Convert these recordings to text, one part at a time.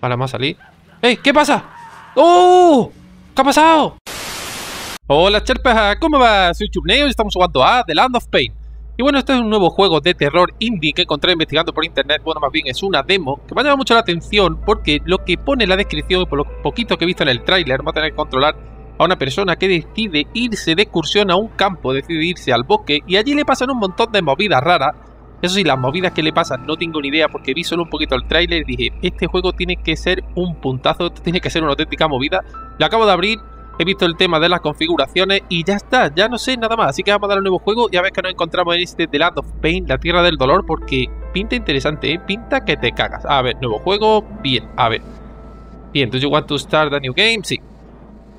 Vale, vamos a salir. ¡Ey! ¿Qué pasa? ¡Oh! ¿Qué ha pasado? Hola, Cherpas, ¿cómo va? Soy Chubneo y estamos jugando a The Land of Pain. Y bueno, este es un nuevo juego de terror indie que encontré investigando por internet. Bueno, más bien es una demo que me ha llamado mucho la atención porque lo que pone en la descripción, por lo poquito que he visto en el tráiler, va a tener que controlar a una persona que decide irse de excursión a un campo, decide irse al bosque y allí le pasan un montón de movidas raras. Eso sí, las movidas que le pasan no tengo ni idea porque vi solo un poquito el tráiler y dije, este juego tiene que ser un puntazo, tiene que ser una auténtica movida. Lo acabo de abrir, he visto el tema de las configuraciones y ya está, ya no sé nada más. Así que vamos a dar un nuevo juego. Ya ves que nos encontramos en este The Land of Pain, la tierra del dolor, porque pinta interesante, ¿eh? pinta que te cagas. A ver, nuevo juego, bien, a ver. Bien, ¿do you want to start a new game? Sí.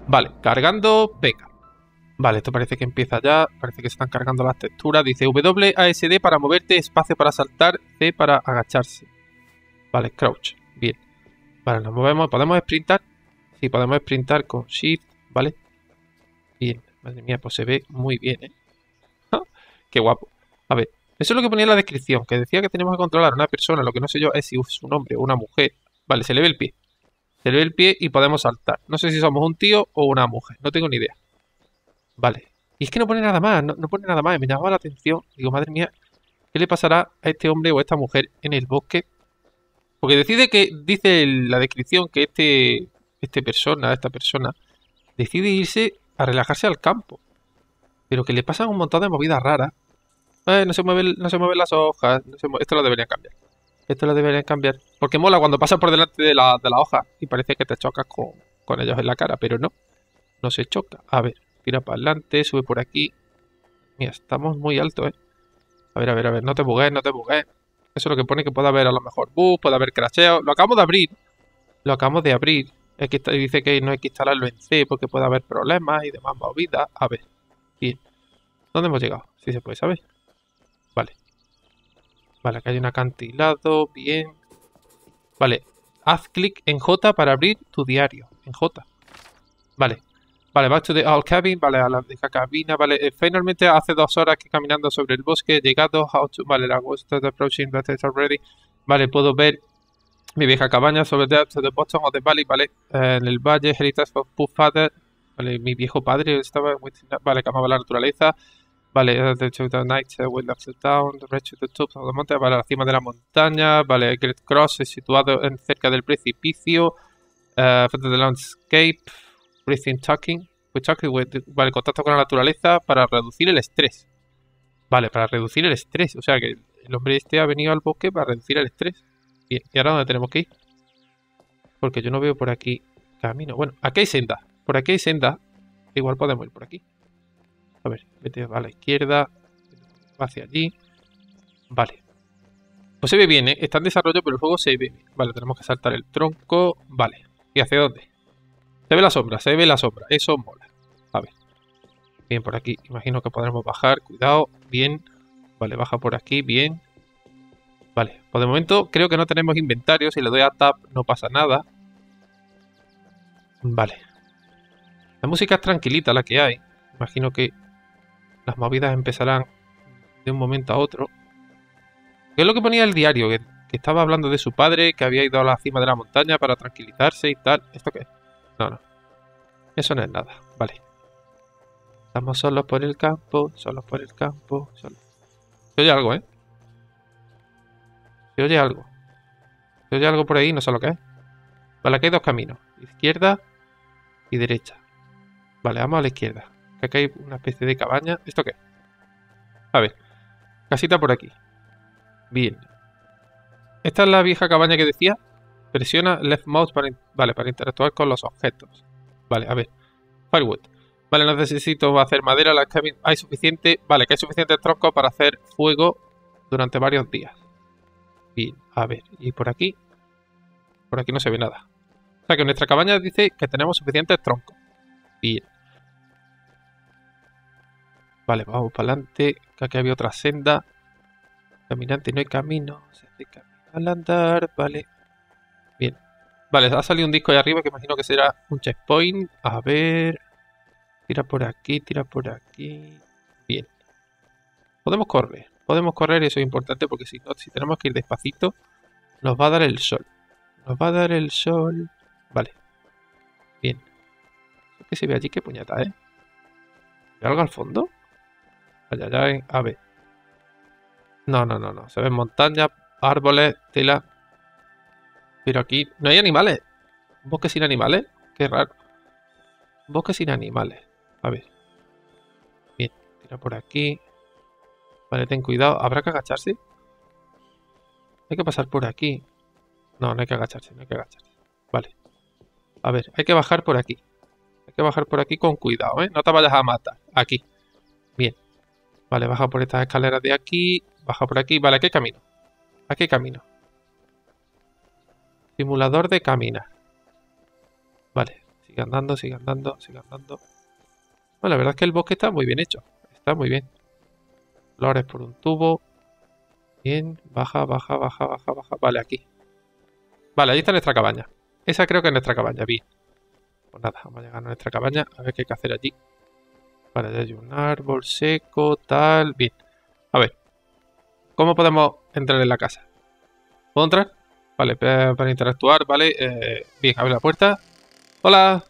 Vale, cargando, venga. Vale, esto parece que empieza ya. Parece que se están cargando las texturas. Dice WASD para moverte, espacio para saltar, C para agacharse. Vale, crouch. Bien. Vale, nos movemos. ¿Podemos sprintar? Sí, podemos sprintar con Shift. Vale. Bien. Madre mía, pues se ve muy bien, ¿eh? Qué guapo. A ver, eso es lo que ponía en la descripción. Que decía que tenemos que controlar a una persona. Lo que no sé yo es si es un hombre o una mujer. Vale, se le ve el pie. Se le ve el pie y podemos saltar. No sé si somos un tío o una mujer. No tengo ni idea. Vale. Y es que no pone nada más. No, no pone nada más. Me llamaba la atención. Digo, madre mía, ¿qué le pasará a este hombre o a esta mujer en el bosque? Porque decide que, dice la descripción, que este, este persona, esta persona, decide irse a relajarse al campo. Pero que le pasan un montón de movidas raras. Eh, no, se mueven, no se mueven las hojas. No se Esto lo deberían cambiar. Esto lo deberían cambiar. Porque mola cuando pasas por delante de la, de la hoja y parece que te chocas con, con ellos en la cara, pero no. No se choca. A ver, tira para adelante, sube por aquí. Mira, estamos muy altos, ¿eh? A ver, a ver, a ver, no te bugues, no te bugues. Eso es lo que pone que puede haber a lo mejor bug, puede haber crasheo. Lo acabamos de abrir. Lo acabamos de abrir. Es que dice que no hay que instalarlo en C porque puede haber problemas y demás movidas. A ver. Bien. ¿Dónde hemos llegado? Si se puede saber. Vale. Vale, acá hay un acantilado. Bien. Vale. Haz clic en J para abrir tu diario. En J. Vale. Vale, back to the old cabin. Vale, a la vieja cabina. Vale, eh, finalmente hace dos horas que caminando sobre el bosque he llegado. How to... Vale, la ghost is approaching but it's already. Vale, puedo ver mi vieja cabaña sobre the, to the bottom of the valley. Vale, eh, en el valle, heritage of Puff Father. Vale, mi viejo padre estaba. Vale, que amaba la naturaleza. Vale, uh, the to the night uh, will of the town, the reach to the top of the mountain, vale, la cima de la montaña, vale, Great Cross es situado en cerca del precipicio, uh, frente del landscape, breathing talking, with talking vale, contacto con la naturaleza para reducir el estrés. Vale, para reducir el estrés, o sea que el hombre este ha venido al bosque para reducir el estrés. Bien, ¿y ahora dónde tenemos que ir? Porque yo no veo por aquí camino. Bueno, aquí hay senda, por aquí hay senda, igual podemos ir por aquí. A ver, vete a la izquierda. Hacia allí. Vale. Pues se ve bien, ¿eh? Está en desarrollo, pero el juego se ve bien. Vale, tenemos que saltar el tronco. Vale. ¿Y hacia dónde? Se ve la sombra, se ve la sombra. Eso mola. A ver. Bien, por aquí. Imagino que podremos bajar. Cuidado. Bien. Vale, baja por aquí. Bien. Vale. Por de momento creo que no tenemos inventario. Si le doy a Tab no pasa nada. Vale. La música es tranquilita la que hay. Imagino que las movidas empezarán de un momento a otro. ¿Qué es lo que ponía el diario? Que, que estaba hablando de su padre, que había ido a la cima de la montaña para tranquilizarse y tal. ¿Esto qué es? No, no. Eso no es nada. Vale. Estamos solos por el campo, solos por el campo. Solos. Se oye algo, ¿eh? Se oye algo. Se oye algo por ahí, no sé lo que es. Vale, aquí hay dos caminos. Izquierda y derecha. Vale, vamos a la izquierda. Que Aquí hay una especie de cabaña. ¿Esto qué? A ver. Casita por aquí. Bien. Esta es la vieja cabaña que decía. Presiona left mouse para, vale, para interactuar con los objetos. Vale, a ver. Firewood. Vale, no necesito hacer madera. La hay suficiente. Vale, que hay suficiente tronco para hacer fuego durante varios días. Bien, a ver. ¿Y por aquí? Por aquí no se ve nada. O sea que nuestra cabaña dice que tenemos suficientes troncos. Bien. Vale, vamos para adelante. Que aquí había otra senda. Caminante, no hay camino. Se hace camino al andar. Vale. Vale, ha salido un disco ahí arriba que imagino que será un checkpoint. A ver. Tira por aquí, tira por aquí. Bien. Podemos correr. Podemos correr y eso es importante porque si no, si tenemos que ir despacito, nos va a dar el sol. Nos va a dar el sol. Vale. Bien. ¿Qué se ve allí? Qué puñeta, ¿eh? ¿Hay algo al fondo? Allá, allá, a ver. No, no, no, no. Se ven montañas, árboles, tela. Pero aquí no hay animales. ¿Un bosque sin animales? Qué raro. Un bosque sin animales. A ver. Bien, tira por aquí. Vale, ten cuidado. ¿Habrá que agacharse? Hay que pasar por aquí. No, no hay que agacharse, no hay que agacharse. Vale. A ver, hay que bajar por aquí. Hay que bajar por aquí con cuidado, ¿eh? No te vayas a matar. Aquí. Bien. Vale, baja por estas escaleras de aquí. Baja por aquí. Vale, ¿qué camino? ¿A qué camino? Simulador de caminar. Vale, sigue andando, sigue andando, sigue andando. Bueno, la verdad es que el bosque está muy bien hecho. Está muy bien. Flores por un tubo. Bien, baja, baja, baja, baja, baja. Vale, aquí. Vale, ahí está nuestra cabaña. Esa creo que es nuestra cabaña, bien. Pues nada, vamos a llegar a nuestra cabaña. A ver qué hay que hacer allí. Vale, ya hay un árbol seco, tal. Bien. A ver. ¿Cómo podemos entrar en la casa? ¿Puedo entrar? Vale, para, interactuar, vale. Eh, bien, abre la puerta. Hola.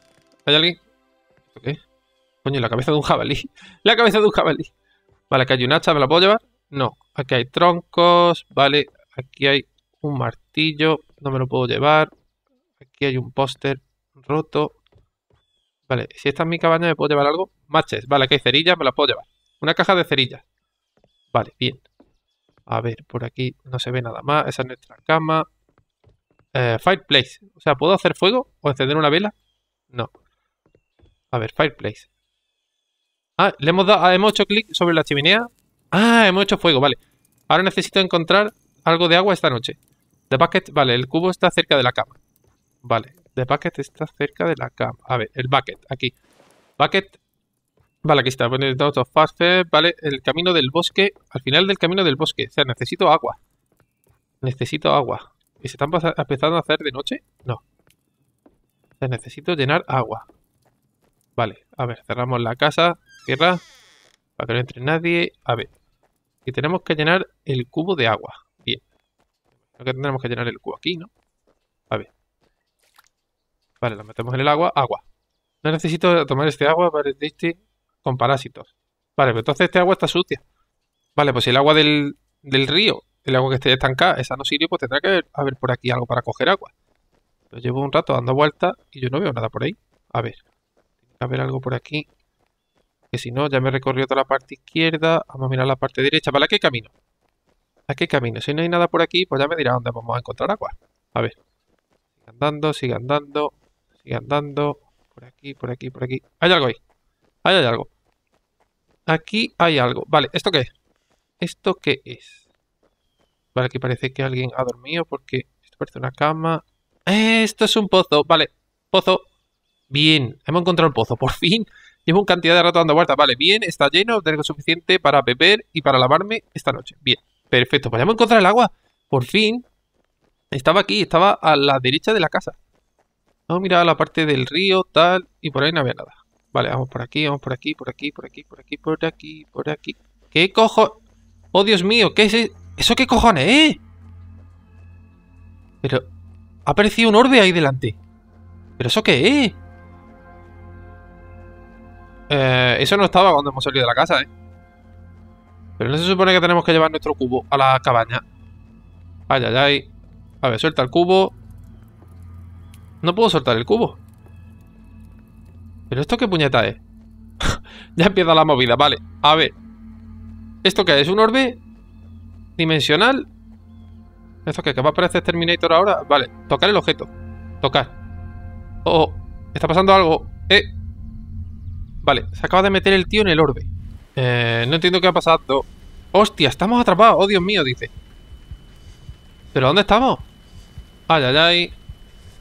¿Hay alguien? ¿Qué? Coño, la cabeza de un jabalí. La cabeza de un jabalí. Vale, aquí hay un hacha, ¿me la puedo llevar? No. Aquí hay troncos, vale. Aquí hay un martillo, no me lo puedo llevar. Aquí hay un póster roto. Vale, si esta es mi cabaña, ¿me puedo llevar algo? Matches, vale, aquí hay cerillas, me las puedo llevar. Una caja de cerillas. Vale, bien. A ver, por aquí no se ve nada más. Esa es nuestra cama. Eh, fireplace. O sea, ¿puedo hacer fuego o encender una vela? No. A ver, fireplace. Ah, le hemos, dado, ah, hemos hecho clic sobre la chimenea. Ah, hemos hecho fuego, vale. Ahora necesito encontrar algo de agua esta noche. The bucket, vale, el cubo está cerca de la cama. Vale, the bucket está cerca de la cama. A ver, el bucket, aquí. Bucket Vale, aquí está. Vale, el camino del bosque. Al final del camino del bosque. O sea, necesito agua. Necesito agua. ¿Y se están empezando a hacer de noche? No. Necesito llenar agua. Vale, a ver, cerramos la casa. Cierra. Para que no entre nadie. A ver. Y tenemos que llenar el cubo de agua. Bien. Creo que tendremos que llenar el cubo aquí, ¿no? A ver. Vale, lo metemos en el agua. Agua. No necesito tomar este agua para este con parásitos. Vale, pero entonces este agua está sucia. Vale, pues el agua del, río, el agua que esté estancada, esa no sirve, pues tendrá que haber, por aquí algo para coger agua. Pero llevo un rato dando vueltas y yo no veo nada por ahí. A ver, tiene que haber algo por aquí. Que si no, ya me he recorrido toda la parte izquierda. Vamos a mirar la parte derecha. ¿Vale? ¿A qué camino? ¿A qué camino? Si no hay nada por aquí, pues ya me dirá dónde vamos a encontrar agua. A ver. Sigue andando, sigue andando, sigue andando. Por aquí, por aquí, por aquí. Hay algo ahí. Ahí hay algo. Aquí hay algo. Vale, ¿esto qué es? ¿Esto qué es? Vale, aquí parece que alguien ha dormido porque esto parece una cama. Esto es un pozo. Vale, pozo. Bien, hemos encontrado el pozo. Por fin. Llevo una cantidad de rato dando vueltas. Vale, bien, está lleno. Tengo suficiente para beber y para lavarme esta noche. Bien, perfecto. Pues ya hemos encontrado el agua. Por fin. Estaba aquí, estaba a la derecha de la casa. Vamos a mirar la parte del río, tal, y por ahí no había nada. Vale, vamos por aquí, vamos por aquí, por aquí, por aquí, por aquí, por aquí, por aquí. ¿Qué cojo? ¡Oh, Dios mío! ¿Qué es e-? Eso? qué cojones, eh? Pero... Ha aparecido un orbe ahí delante. ¿Pero eso qué es? Eh, eso no estaba cuando hemos salido de la casa, ¿eh? Pero no se supone que tenemos que llevar nuestro cubo a la cabaña. Ay, ay, ay. A ver, suelta el cubo. No puedo soltar el cubo. ¿Pero esto qué puñeta es? ya empieza la movida, vale. A ver. ¿Esto qué es? ¿Un orbe? ¿Dimensional? ¿Esto qué? ¿Que va a aparecer Terminator ahora? Vale, tocar el objeto. Tocar. Oh, oh, está pasando algo. Eh. Vale, se acaba de meter el tío en el orbe. Eh, no entiendo qué ha pasado. ¡Hostia! Estamos atrapados. ¡Oh, Dios mío! Dice. ¿Pero dónde estamos? Ay, ay, ay.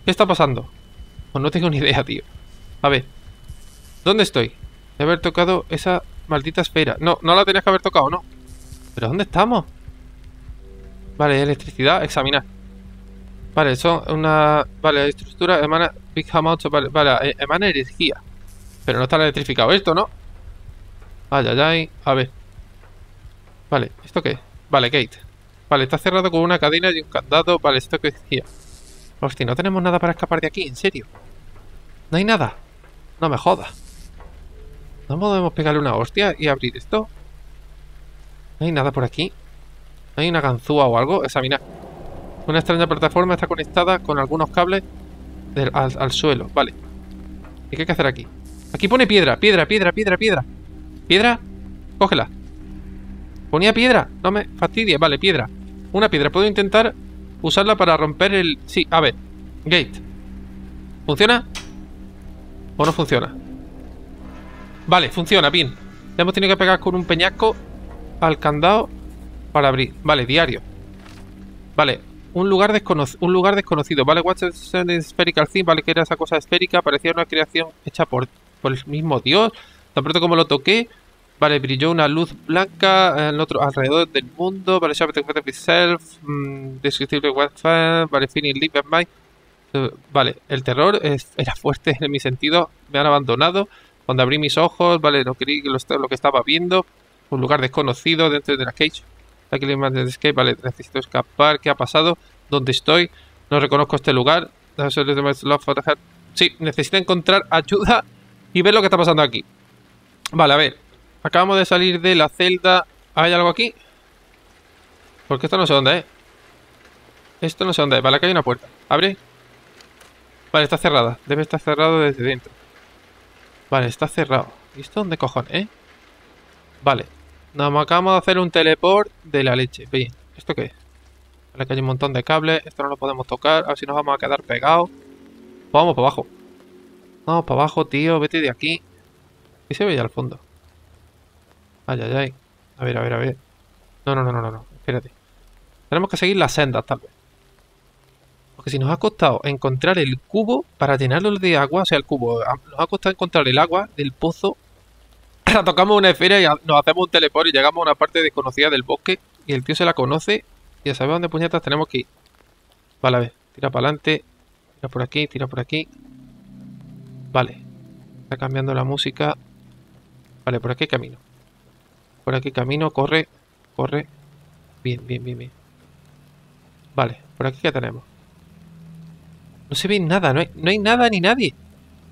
¿Qué está pasando? Pues no tengo ni idea, tío. A ver. ¿Dónde estoy? De haber tocado esa maldita esfera. No, no la tenías que haber tocado, ¿no? ¿Pero dónde estamos? Vale, electricidad, examinar. Vale, son una... Vale, estructura emana... Big amount vale, vale, eh, emana energía. Pero no está electrificado esto, ¿no? Ay, ay, ay. A ver. Vale, ¿esto qué? Vale, gate. Vale, está cerrado con una cadena y un candado. Vale, ¿esto qué decía? Hostia, no tenemos nada para escapar de aquí, en serio. No hay nada. No me jodas. ¿No podemos pegarle una hostia y abrir esto? No hay nada por aquí. ¿No hay una ganzúa o algo? Examina. Una extraña plataforma está conectada con algunos cables al, suelo. Vale. ¿Y qué hay que hacer aquí? Aquí pone piedra, piedra, piedra, piedra, piedra. ¿Piedra? Cógela. Ponía piedra. No me fastidie. Vale, piedra. Una piedra. Puedo intentar usarla para romper el... Sí, a ver. Gate. ¿Funciona? ¿O no funciona? Vale, funciona, bien. Le hemos tenido que pegar con un peñasco al candado para abrir. Vale, diario. Vale, un lugar, desconocido, un lugar desconocido. Vale, what's the spherical thing? Vale, que era esa cosa esférica. Parecía una creación hecha por, por el mismo Dios. Tan pronto como lo toqué, Vale, brilló una luz blanca en otro, alrededor del mundo. Vale, Shabbat myself. Mm, Descriptive Vale, Finish Live My. Eh, vale, el terror era fuerte en mi sentido. Me han abandonado. Cuando abrí mis ojos, vale, no creí que lo, lo que estaba viendo. Un lugar desconocido dentro de la cage. Aquí le escape. Vale, necesito escapar. ¿Qué ha pasado? ¿Dónde estoy? No reconozco este lugar. Sí, necesito encontrar ayuda y ver lo que está pasando aquí. Vale, a ver. Acabamos de salir de la celda. ¿Hay algo aquí? Porque esto no sé dónde es. Esto no sé dónde es. Vale, aquí hay una puerta. ¿Abre? Vale, está cerrada. Debe estar cerrado desde dentro. Vale, está cerrado. ¿Y esto dónde cojones, eh? Vale. Nos acabamos de hacer un teleport de la leche. Bien. ¿Esto qué es? Vale, que hay un montón de cables. Esto no lo podemos tocar. A ver si nos vamos a quedar pegados. vamos para abajo. Vamos para abajo, tío. Vete de aquí. ¿Qué se ve ya al fondo? Ay, ay, ay. A ver, a ver, a ver. No, no, no, no, no. Espérate. Tenemos que seguir las sendas, tal vez. Porque si nos ha costado encontrar el cubo para llenarlo de agua, o sea, el cubo, nos ha costado encontrar el agua del pozo. Tocamos una esfera y nos hacemos un teleport y llegamos a una parte desconocida del bosque y el tío se la conoce y ya sabe dónde puñetas tenemos que ir. Vale, a ver. Tira para adelante. Tira por aquí, tira por aquí. Vale. Está cambiando la música. Vale, por aquí camino. Por aquí camino, corre, corre. Bien, bien, bien, bien. Vale, por aquí ya tenemos. No se ve nada, no hay, no hay nada ni nadie.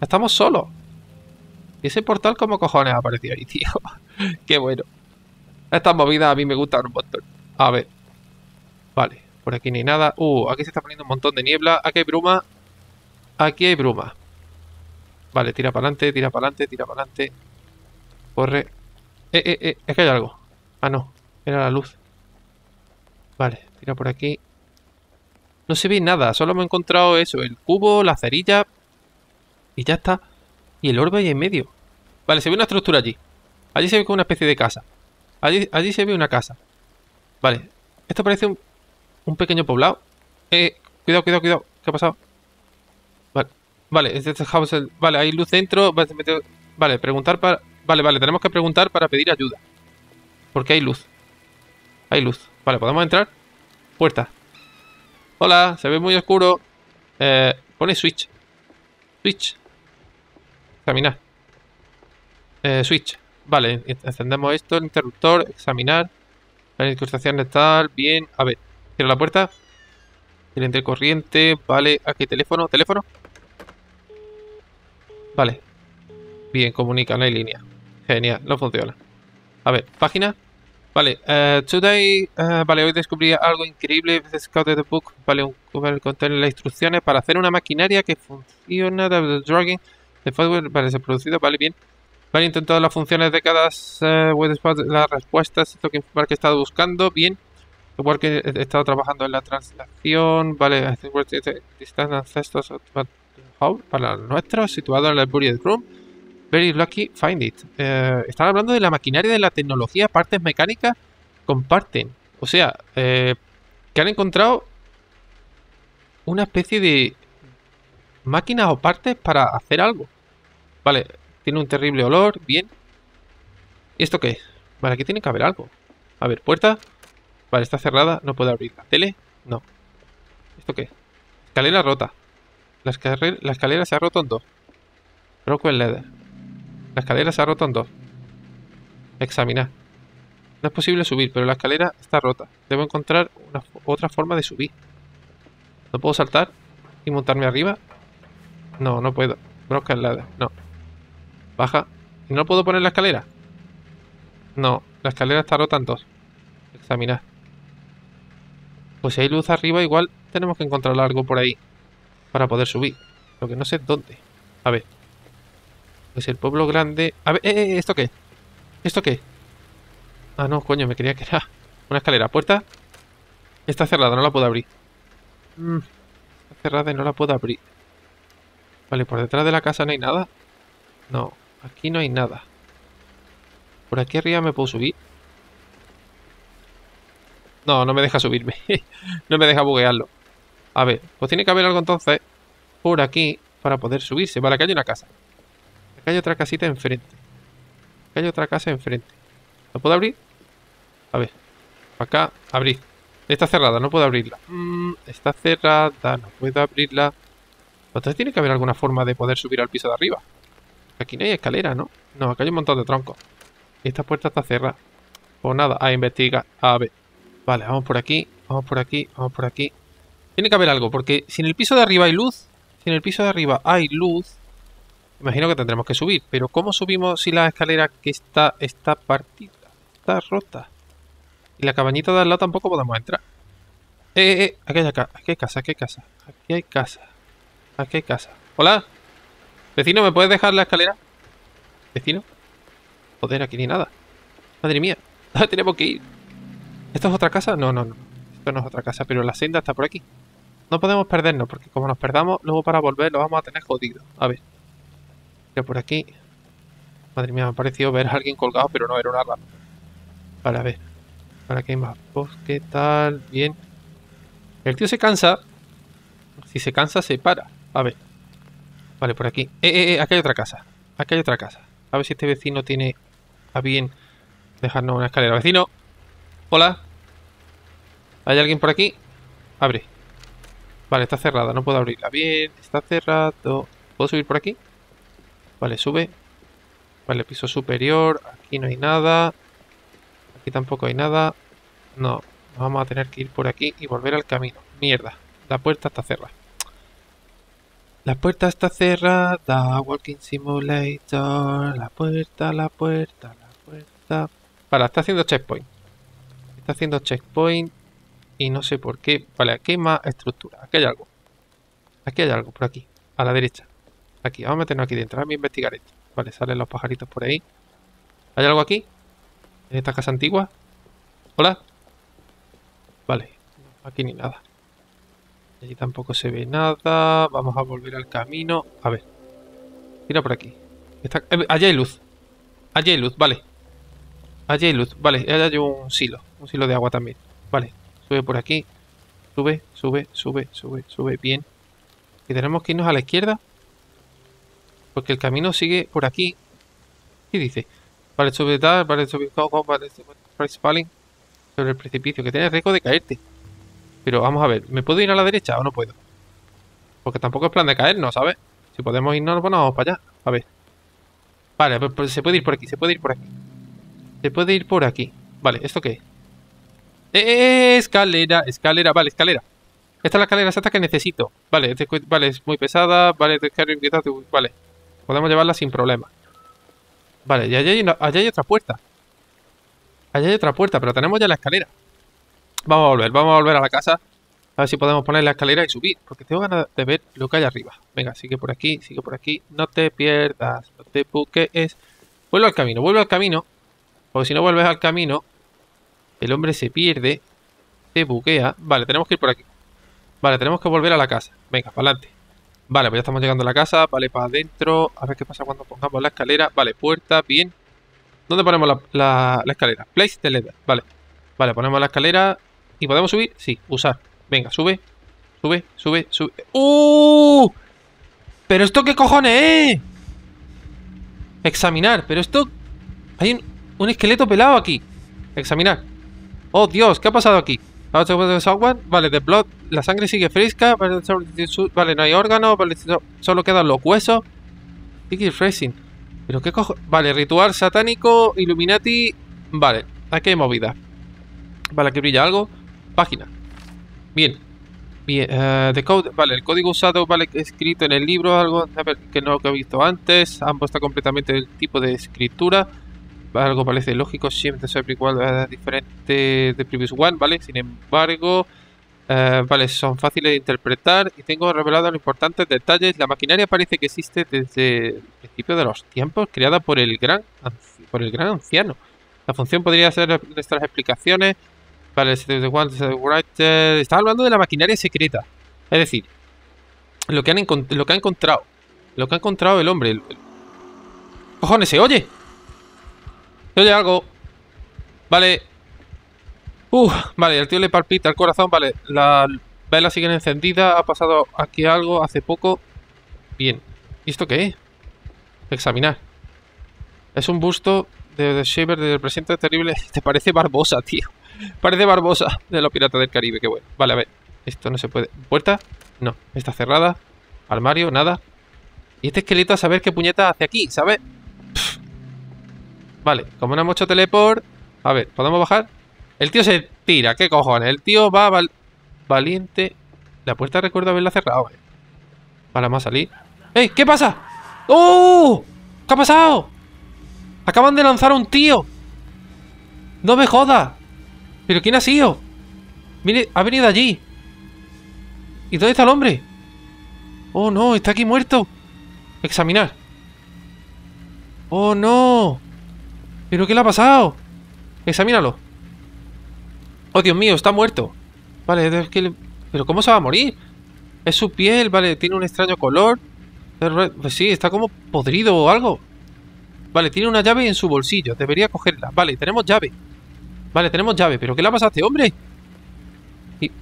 Estamos solos. Ese portal como cojones ha aparecido ahí, tío. Qué bueno. Estas movidas a mí me gustan un montón. A ver. Vale, por aquí ni nada. Uh, aquí se está poniendo un montón de niebla. Aquí hay bruma. Aquí hay bruma. Vale, tira para adelante, tira para adelante, tira para adelante. Corre. Eh, eh, eh, es que hay algo. Ah, no. Era la luz. Vale, tira por aquí. No se ve nada, solo me he encontrado eso, el cubo, la cerilla. Y ya está. Y el orbe ahí en medio. Vale, se ve una estructura allí. Allí se ve como una especie de casa. Allí, allí se ve una casa. Vale. Esto parece un, un pequeño poblado. Eh, cuidado, cuidado, cuidado. ¿Qué ha pasado? Vale, vale, este vale, hay luz dentro. Vale, preguntar para... Vale, vale, tenemos que preguntar para pedir ayuda. Porque hay luz. Hay luz. Vale, ¿podemos entrar? Puerta. Hola, se ve muy oscuro. Eh, pone switch. Switch. Examinar. Eh, switch. Vale, encendemos esto, el interruptor, examinar. La incrustación tal, bien. A ver, cierra la puerta. El corriente, vale. Aquí teléfono, teléfono. Vale. Bien, comunica, no hay línea. Genial, no funciona. A ver, página. Vale, uh, today, uh, vale, hoy descubrí algo increíble. Scout the book, vale, un, contener las instrucciones para hacer una maquinaria que funciona. The dragging, de software, vale, se ha producido, vale, bien. Vale, intentado las funciones de cada uh, las respuestas, lo que, que estado buscando, bien. Igual que he estado trabajando en la translación, vale, distant ancestors para nuestros, situado en el Buried Room. Very lucky find it. Eh, están hablando de la maquinaria de la tecnología, partes mecánicas, comparten. O sea, eh, que han encontrado una especie de máquinas o partes para hacer algo. Vale, tiene un terrible olor, bien. ¿Y esto qué? Vale, aquí tiene que haber algo. A ver, puerta. Vale, está cerrada, no puedo abrir. ¿La tele? No. ¿Esto qué es? Escalera rota. La escalera, la escalera se ha roto en dos. el Leather. La escalera se ha roto en dos. Examinar. No es posible subir, pero la escalera está rota. Debo encontrar otra forma de subir. ¿No puedo saltar? y montarme arriba? No, no puedo. Broken ladder, no. Baja. ¿Y no puedo poner la escalera? No, la escalera está rota en dos. Examinar. Pues si hay luz arriba, igual tenemos que encontrar algo por ahí para poder subir. Lo que no sé dónde. A ver. Pues el pueblo grande... A ver, eh, eh, ¿esto qué? ¿Esto qué? Ah, no, coño, me quería que era una escalera. ¿Puerta? Está cerrada, no la puedo abrir. Mm, está cerrada y no la puedo abrir. Vale, por detrás de la casa no hay nada. No, aquí no hay nada. ¿Por aquí arriba me puedo subir? No, no me deja subirme. no me deja buguearlo. A ver, pues tiene que haber algo entonces por aquí para poder subirse. Vale, acá hay una casa. Acá hay otra casita enfrente. Acá hay otra casa enfrente. ¿Lo puedo abrir? A ver. Acá, abrir. Está cerrada, no puedo abrirla. Mm, está cerrada, no puedo abrirla. Entonces tiene que haber alguna forma de poder subir al piso de arriba. Aquí no hay escalera, ¿no? No, acá hay un montón de troncos. Esta puerta está cerrada. Pues nada, a investigar. A ver. Vale, vamos por aquí, vamos por aquí, vamos por aquí. Tiene que haber algo, porque si en el piso de arriba hay luz, si en el piso de arriba hay luz, imagino que tendremos que subir. Pero ¿cómo subimos si la escalera que está, está partida? Está rota. Y la cabañita de al lado tampoco podemos entrar. Eh, eh, eh, aquí hay, acá. aquí hay casa, aquí hay casa. Aquí hay casa. Aquí hay casa. Hola. Vecino, ¿me puedes dejar la escalera? Vecino. Joder, aquí ni nada. Madre mía. Tenemos que ir. ¿Esto es otra casa? No, no, no. Esto no es otra casa, pero la senda está por aquí. No podemos perdernos, porque como nos perdamos, luego para volver lo vamos a tener jodido. A ver. Que por aquí... Madre mía, me ha parecido ver a alguien colgado, pero no, era una rata. Vale, a ver. Para que hay más bosque, tal, bien. El tío se cansa. Si se cansa, se para. A ver. Vale, por aquí. Eh, eh, eh, aquí hay otra casa. Aquí hay otra casa. A ver si este vecino tiene a bien dejarnos una escalera. Vecino. Hola. ¿Hay alguien por aquí? Abre. Vale, está cerrada. No puedo abrirla. Bien, está cerrado. ¿Puedo subir por aquí? Vale, sube. Vale, piso superior. Aquí no hay nada. Aquí tampoco hay nada. No, vamos a tener que ir por aquí y volver al camino. Mierda, la puerta está cerrada. La puerta está cerrada. Walking Simulator. La puerta, la puerta, la puerta. Vale, está haciendo checkpoint. Está haciendo checkpoint. Y no sé por qué. Vale, aquí hay más estructura. Aquí hay algo. Aquí hay algo, por aquí. A la derecha. Aquí, vamos a meternos aquí dentro. Vamos a investigar esto. Vale, salen los pajaritos por ahí. ¿Hay algo aquí? En esta casa antigua. Hola. Vale, aquí ni nada. Allí tampoco se ve nada. Vamos a volver al camino. A ver. Mira por aquí. Eh, allí hay luz. Allí hay luz, vale. Allí hay luz, vale. Allá hay un silo. Un silo de agua también. Vale. Sube por aquí. Sube, sube, sube, sube, sube. Bien. Y tenemos que irnos a la izquierda. Porque el camino sigue por aquí. ¿Qué dice? Vale, sube tal, vale, sube vale, falling sobre el precipicio, que tienes riesgo de caerte. Pero vamos a ver, ¿me puedo ir a la derecha o no puedo? Porque tampoco es plan de caernos, ¿sabes? Si podemos irnos, pues vamos para allá. A ver. Vale, pues, pues, se puede ir por aquí, se puede ir por aquí. Se puede ir por aquí. Vale, ¿esto qué es? ¡Eh, eh, eh escalera, escalera, vale, escalera. Esta es la escalera exacta que necesito. Vale, vale, es muy pesada. Vale, vale. Podemos llevarla sin problema. Vale, y allá hay, allá hay otra puerta. Allá hay otra puerta, pero tenemos ya la escalera. Vamos a volver, vamos a volver a la casa. A ver si podemos poner la escalera y subir. Porque tengo ganas de ver lo que hay arriba. Venga, sigue por aquí, sigue por aquí. No te pierdas, no te buques. Vuelve al camino, vuelve al camino. Porque si no vuelves al camino, el hombre se pierde. Se buquea. Vale, tenemos que ir por aquí. Vale, tenemos que volver a la casa. Venga, para adelante. Vale, pues ya estamos llegando a la casa. Vale, para adentro. A ver qué pasa cuando pongamos la escalera. Vale, puerta, bien. ¿Dónde ponemos la, escalera? Place the ladder. Vale. Vale, ponemos la escalera. ¿Y podemos subir? Sí, usar. Venga, sube. Sube, sube, sube. ¡Uh! ¿Pero esto qué cojones es? Examinar. Pero esto... Hay un, un esqueleto pelado aquí. Examinar. Oh, Dios, ¿qué ha pasado aquí? Vale, de blood, la sangre sigue fresca. Vale, no hay órgano. Vale, solo quedan los huesos. Pero qué cojo. Vale, ritual satánico, Illuminati. Vale, aquí hay movida. Vale, aquí brilla algo. Página. Bien. Bien, uh, code, vale, el código usado, vale, escrito en el libro, algo que no he visto antes, ambos está completamente el tipo de escritura, algo parece lógico, siempre es igual, uh, diferente de previous one, vale, sin embargo, uh, vale, son fáciles de interpretar y tengo revelado los importantes detalles, la maquinaria parece que existe desde el principio de los tiempos, creada por el gran, por el gran anciano. La función podría ser nuestras explicaciones, Vale, está hablando de la maquinaria secreta. Es decir, lo que, han lo que ha encontrado. Lo que ha encontrado el hombre. ¡Cojones! ¿Se oye? ¿Se oye algo? Vale. Uf, vale, el tío le palpita el corazón. Vale, las velas siguen encendidas. Ha pasado aquí algo hace poco. Bien. ¿Y esto qué es? Examinar. Es un busto de The Shaver del presente terrible. Te parece Barbosa, tío. Parece Barbosa de los Piratas del Caribe, qué bueno. Vale, a ver. Esto no se puede. ¿Puerta? No. Está cerrada. Armario, nada. Y este esqueleto a saber qué puñeta hace aquí, ¿sabes? Vale, como no hemos hecho teleport... A ver, ¿podemos bajar? El tío se tira, ¿qué cojones? El tío va valiente... La puerta recuerdo haberla cerrado, eh. Vale, vamos a salir. ¡Ey! ¿Qué pasa? ¡Oh! ¿Qué ha pasado? Acaban de lanzar un tío. No me jodas. ¿Pero quién ha sido? Mire, ha venido allí. ¿Y dónde está el hombre? Oh, no, está aquí muerto. Examinar. Oh, no. ¿Pero qué le ha pasado? Examínalo. Oh, Dios mío, está muerto. Vale, es que ¿Pero cómo se va a morir? Es su piel, vale, tiene un extraño color. Pues sí, está como podrido o algo. Vale, tiene una llave en su bolsillo. Debería cogerla. Vale, tenemos llave. Vale, tenemos llave. ¿Pero qué le ha pasado a este hombre?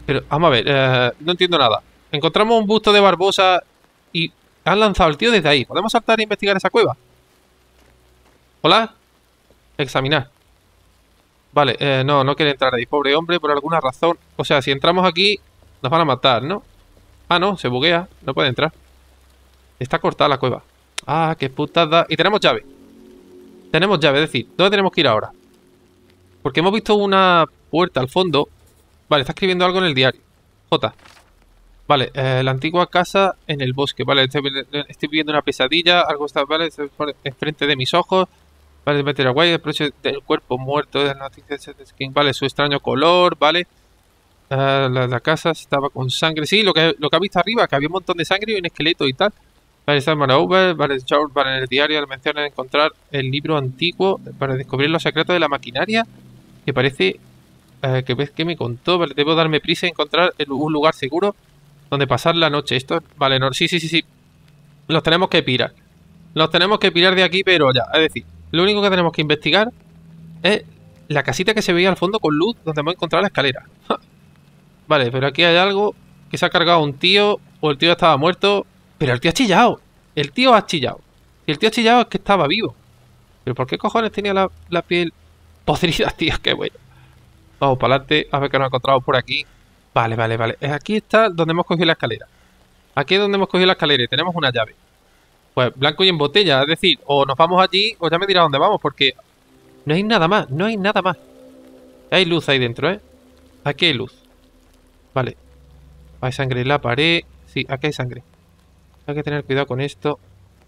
pero, vamos a ver. Eh, no entiendo nada. Encontramos un busto de Barbosa y han lanzado al tío desde ahí. ¿Podemos saltar e investigar esa cueva? ¿Hola? Examinar. Vale, eh, no, no quiere entrar ahí. Pobre hombre, por alguna razón. O sea, si entramos aquí, nos van a matar, ¿no? Ah, no, se buguea. No puede entrar. Está cortada la cueva. Ah, qué putada. Y tenemos llave. Tenemos llave, es decir, ¿dónde tenemos que ir ahora? Porque hemos visto una puerta al fondo. Vale, está escribiendo algo en el diario. J. Vale, eh, la antigua casa en el bosque. Vale, estoy, viviendo una pesadilla. Algo está, vale, enfrente de mis ojos. Vale, meter agua el precio del cuerpo muerto. De noticias de skin. Vale, su extraño color. Vale. Eh, la, casa estaba con sangre. Sí, lo que, lo que ha visto arriba, que había un montón de sangre y un esqueleto y tal. Vale, está Vale, vale, en el diario menciona encontrar el libro antiguo para descubrir los secretos de la maquinaria que parece eh, que ves que me contó. Vale, debo darme prisa y encontrar un lugar seguro donde pasar la noche. Esto, vale, no, sí, sí, sí, sí. Los tenemos que pirar. Los tenemos que pirar de aquí, pero ya. Es decir, lo único que tenemos que investigar es la casita que se veía al fondo con luz donde hemos encontrado la escalera. vale, pero aquí hay algo que se ha cargado un tío o el tío estaba muerto. Pero el tío ha chillado. El tío ha chillado. Y el tío ha chillado es que estaba vivo. ¿Pero por qué cojones tenía la piel podridas, tío, qué bueno. Vamos para adelante, a ver qué nos encontramos por aquí. Vale, vale, vale. Aquí está donde hemos cogido la escalera. Aquí es donde hemos cogido la escalera y tenemos una llave. Pues blanco y en botella, es decir, o nos vamos allí o ya me dirá dónde vamos, porque no hay nada más, no hay nada más. Hay luz ahí dentro, ¿eh? Aquí hay luz. Vale. Hay sangre en la pared. Sí, aquí hay sangre. Hay que tener cuidado con esto.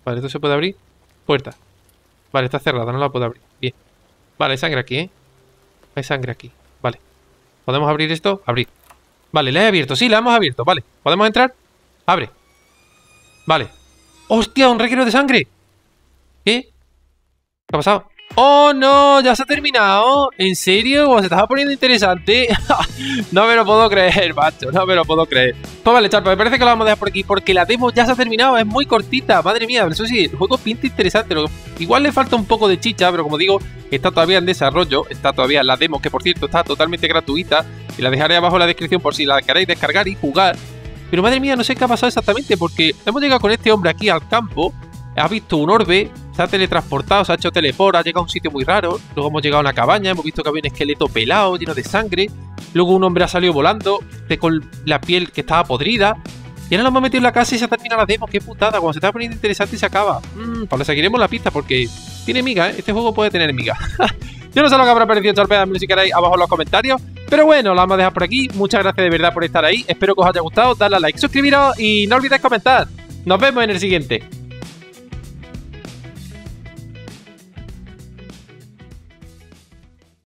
Vale, ¿esto se puede abrir? Puerta. Vale, está cerrada, no la puedo abrir. Vale, hay sangre aquí, ¿eh? Hay sangre aquí. Vale. ¿Podemos abrir esto? Abrir. Vale, la he abierto. Sí, la hemos abierto. Vale. ¿Podemos entrar? Abre. Vale. ¡Hostia! ¡Un reguero de sangre! ¿Qué? ¿Qué ha pasado? ¡Oh, no! ¡Ya se ha terminado! ¿En serio? ¿Se estaba poniendo interesante? no me lo puedo creer, macho. No me lo puedo creer. Pues vale, chat, me parece que lo vamos a dejar por aquí porque la demo ya se ha terminado. Es muy cortita. Madre mía, eso sí, el juego pinta interesante. Igual le falta un poco de chicha, pero como digo, está todavía en desarrollo. Está todavía la demo, que por cierto está totalmente gratuita. Y la dejaré abajo en la descripción por si la queréis descargar y jugar. Pero madre mía, no sé qué ha pasado exactamente porque hemos llegado con este hombre aquí al campo ha visto un orbe, se ha teletransportado, se ha hecho teleport, ha llegado a un sitio muy raro. Luego hemos llegado a una cabaña, hemos visto que había un esqueleto pelado, lleno de sangre. Luego un hombre ha salido volando, con la piel que estaba podrida. Y ahora nos hemos metido en la casa y se ha terminado la demo. Qué putada, cuando se está poniendo interesante se acaba. Mmm, pues le seguiremos la pista porque tiene miga, ¿eh? Este juego puede tener miga. Yo no sé lo que habrá parecido, chalpeadme si queréis abajo en los comentarios. Pero bueno, lo vamos a dejar por aquí. Muchas gracias de verdad por estar ahí. Espero que os haya gustado. Dale a like, suscribiros y no olvidéis comentar. Nos vemos en el siguiente.